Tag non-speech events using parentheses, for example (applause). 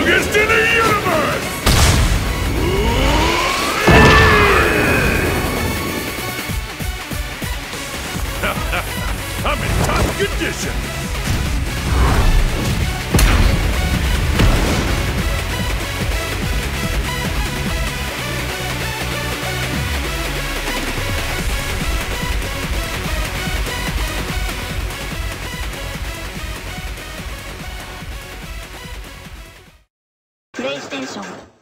Strongest in the universe! (laughs) I'm in top condition! テンシ。